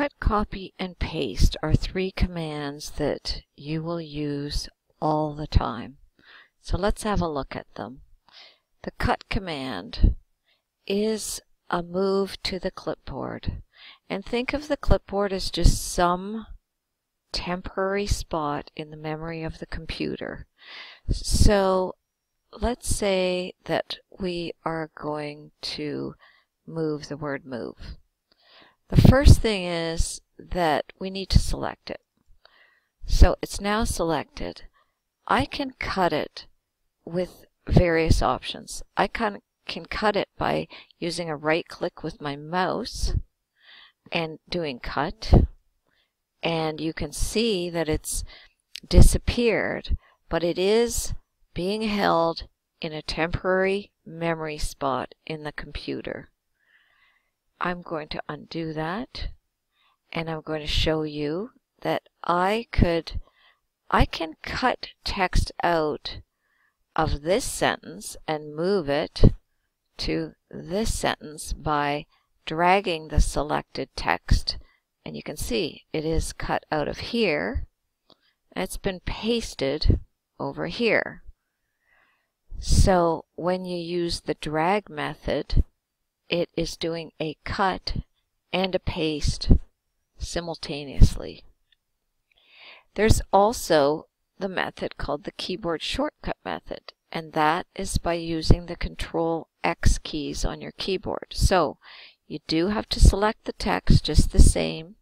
Cut, copy, and paste are three commands that you will use all the time. So let's have a look at them. The cut command is a move to the clipboard. And think of the clipboard as just some temporary spot in the memory of the computer. So let's say that we are going to move the word move. The first thing is that we need to select it. So it's now selected. I can cut it with various options. I can, can cut it by using a right click with my mouse and doing cut. And you can see that it's disappeared, but it is being held in a temporary memory spot in the computer. I'm going to undo that and I'm going to show you that I could I can cut text out of this sentence and move it to this sentence by dragging the selected text and you can see it is cut out of here it's been pasted over here. So when you use the drag method it is doing a cut and a paste simultaneously. There's also the method called the keyboard shortcut method, and that is by using the Control X keys on your keyboard. So you do have to select the text just the same.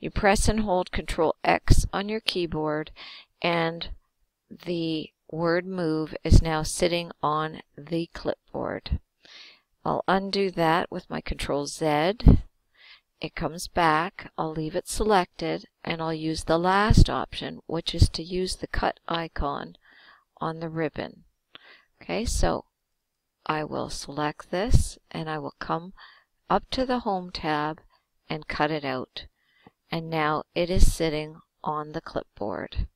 You press and hold Control X on your keyboard, and the word move is now sitting on the clipboard. I'll undo that with my Control Z. It comes back. I'll leave it selected and I'll use the last option, which is to use the cut icon on the ribbon. Okay, so I will select this and I will come up to the Home tab and cut it out. And now it is sitting on the clipboard.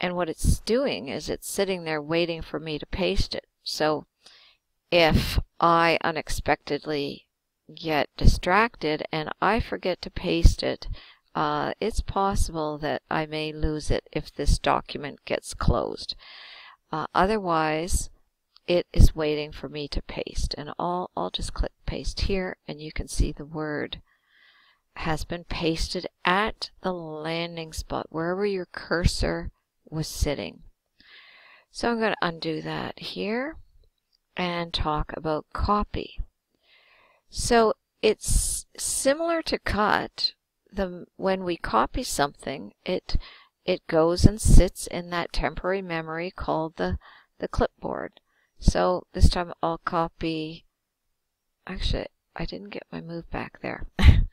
And what it's doing is it's sitting there waiting for me to paste it. So if I unexpectedly get distracted and I forget to paste it, uh, it's possible that I may lose it if this document gets closed. Uh, otherwise, it is waiting for me to paste. And I'll, I'll just click paste here and you can see the word has been pasted at the landing spot, wherever your cursor was sitting. So I'm going to undo that here and talk about copy. So it's similar to cut. The when we copy something, it it goes and sits in that temporary memory called the the clipboard. So this time I'll copy. Actually, I didn't get my move back there.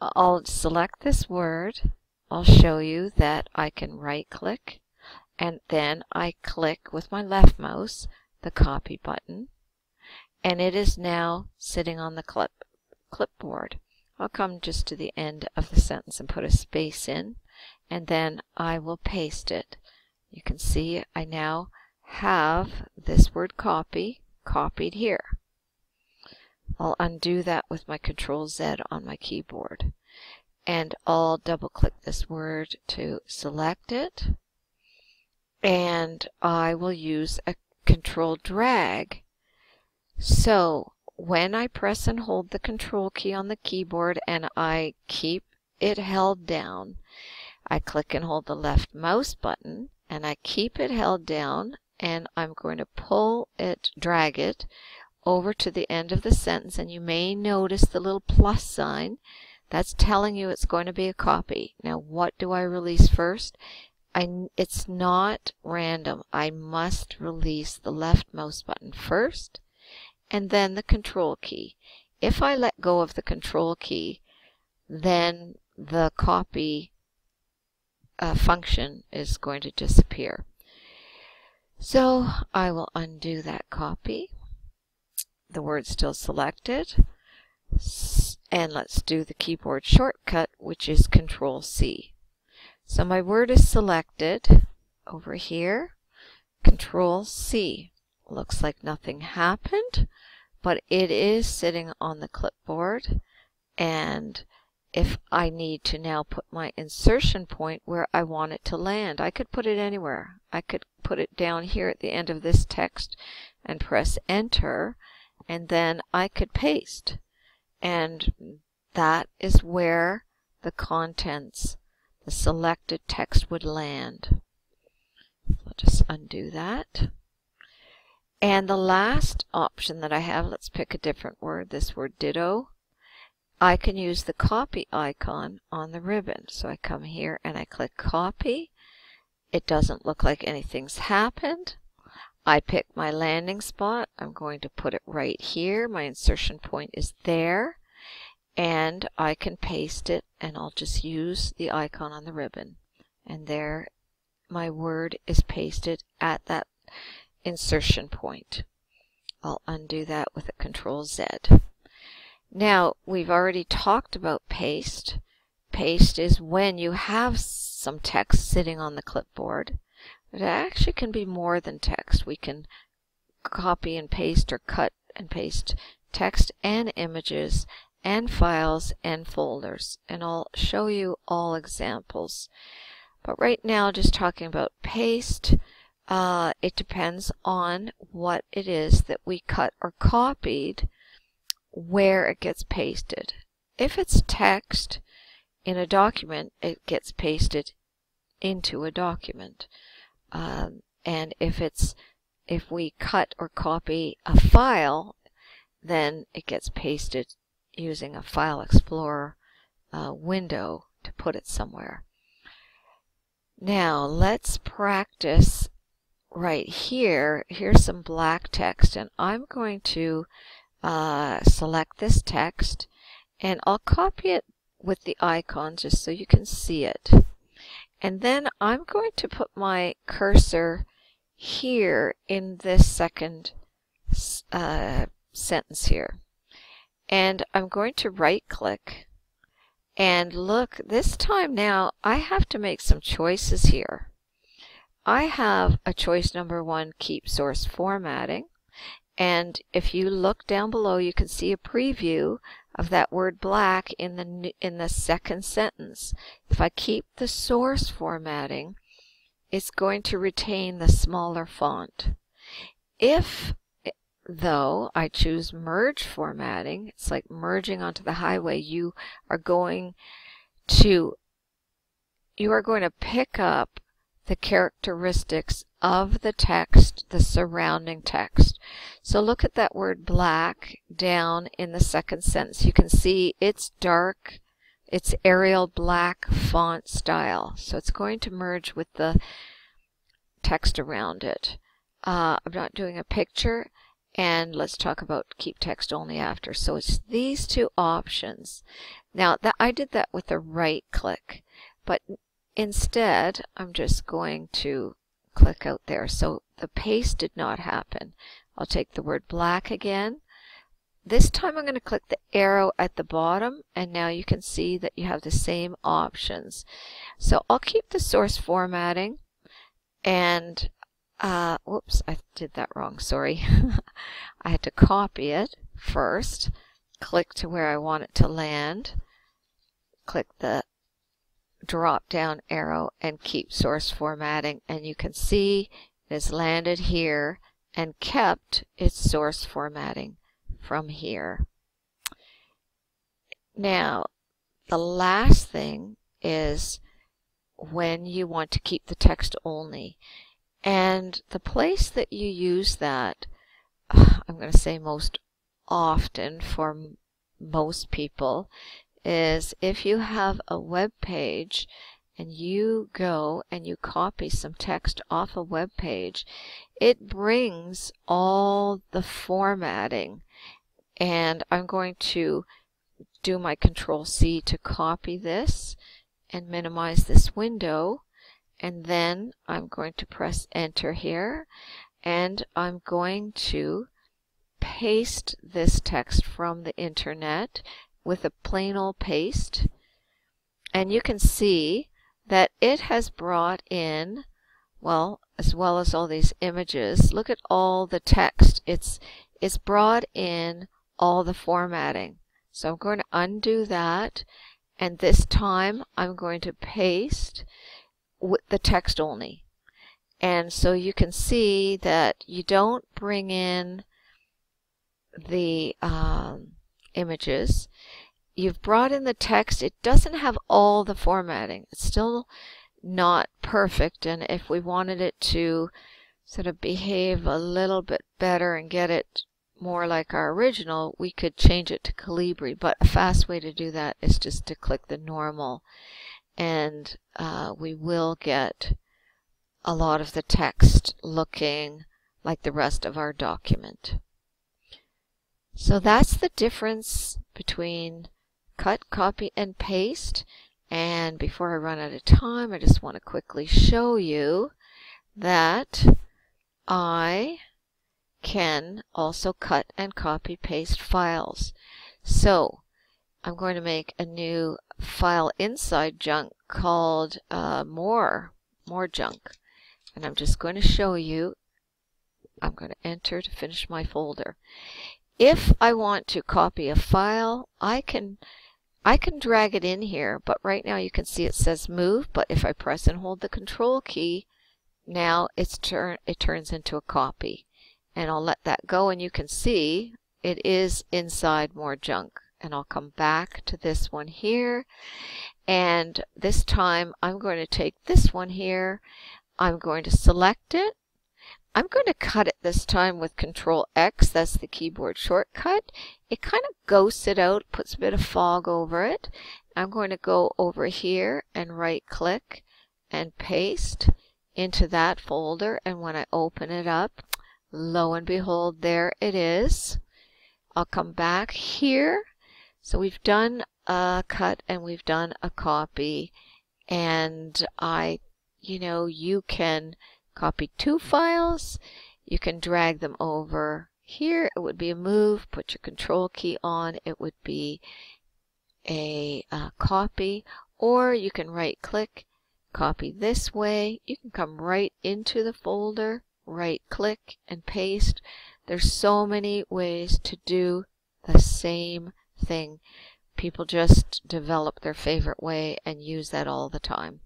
I'll select this word. I'll show you that I can right click and then I click with my left mouse the copy button and it is now sitting on the clip clipboard. I'll come just to the end of the sentence and put a space in and then I will paste it. You can see I now have this word copy copied here. I'll undo that with my control Z on my keyboard and I'll double click this word to select it and I will use a control drag. So when I press and hold the control key on the keyboard and I keep it held down, I click and hold the left mouse button and I keep it held down and I'm going to pull it, drag it over to the end of the sentence and you may notice the little plus sign that's telling you it's going to be a copy. Now what do I release first? I, it's not random. I must release the leftmost button first and then the control key. If I let go of the control key, then the copy uh, function is going to disappear. So I will undo that copy. The word's still selected. And let's do the keyboard shortcut, which is Control C. So my word is selected over here. Control C. Looks like nothing happened, but it is sitting on the clipboard and if I need to now put my insertion point where I want it to land. I could put it anywhere. I could put it down here at the end of this text and press enter and then I could paste. And that is where the contents, the selected text would land. I'll just undo that. And the last option that I have, let's pick a different word, this word ditto. I can use the copy icon on the ribbon. So I come here and I click copy. It doesn't look like anything's happened. I pick my landing spot. I'm going to put it right here. My insertion point is there. And I can paste it and I'll just use the icon on the ribbon. And there my word is pasted at that insertion point. I'll undo that with a control Z. Now, we've already talked about paste. Paste is when you have some text sitting on the clipboard. It actually can be more than text. We can copy and paste or cut and paste text and images and files and folders. And I'll show you all examples. But right now, just talking about paste, uh, it depends on what it is that we cut or copied where it gets pasted. If it's text in a document, it gets pasted into a document. Um, and if it's if we cut or copy a file, then it gets pasted using a File Explorer uh, window to put it somewhere. Now let's practice right here. Here's some black text and I'm going to uh, select this text and I'll copy it with the icon just so you can see it. And then I'm going to put my cursor here in this second uh, sentence here. And I'm going to right click and look, this time now I have to make some choices here. I have a choice number one, keep source formatting. And if you look down below, you can see a preview of that word black in the, in the second sentence. If I keep the source formatting, it's going to retain the smaller font. If, though, I choose merge formatting, it's like merging onto the highway, you are going to, you are going to pick up the characteristics of the text, the surrounding text. So look at that word black down in the second sentence. You can see it's dark, it's Arial black font style. So it's going to merge with the text around it. Uh, I'm not doing a picture and let's talk about keep text only after. So it's these two options. Now that I did that with a right click, but Instead, I'm just going to click out there. So the paste did not happen. I'll take the word black again. This time I'm going to click the arrow at the bottom and now you can see that you have the same options. So I'll keep the source formatting and uh, whoops, I did that wrong, sorry. I had to copy it first, click to where I want it to land, click the drop down arrow and keep source formatting and you can see it has landed here and kept its source formatting from here. Now the last thing is when you want to keep the text only and the place that you use that I'm going to say most often for most people is if you have a web page and you go and you copy some text off a web page, it brings all the formatting. And I'm going to do my control C to copy this and minimize this window. And then I'm going to press enter here and I'm going to paste this text from the internet with a plain old paste. And you can see that it has brought in, well, as well as all these images, look at all the text. It's, it's brought in all the formatting. So I'm going to undo that And this time I'm going to paste with the text only. And so you can see that you don't bring in the um, images. You've brought in the text. It doesn't have all the formatting. It's still not perfect. And if we wanted it to sort of behave a little bit better and get it more like our original, we could change it to Calibri. But a fast way to do that is just to click the normal. And uh, we will get a lot of the text looking like the rest of our document. So that's the difference between cut, copy, and paste. And before I run out of time, I just want to quickly show you that I can also cut and copy paste files. So I'm going to make a new file inside junk called uh, more, more junk. And I'm just going to show you, I'm going to enter to finish my folder. If I want to copy a file, I can I can drag it in here, but right now you can see it says move, but if I press and hold the control key, now it's turn it turns into a copy. And I'll let that go and you can see it is inside more junk. And I'll come back to this one here. And this time I'm going to take this one here. I'm going to select it I'm going to cut it this time with Control X. That's the keyboard shortcut. It kind of ghosts it out, puts a bit of fog over it. I'm going to go over here and right click and paste into that folder. And when I open it up, lo and behold, there it is. I'll come back here. So we've done a cut and we've done a copy. And I, you know, you can copy two files. You can drag them over here. It would be a move. Put your control key on. It would be a uh, copy. Or you can right click, copy this way. You can come right into the folder, right click and paste. There's so many ways to do the same thing. People just develop their favorite way and use that all the time.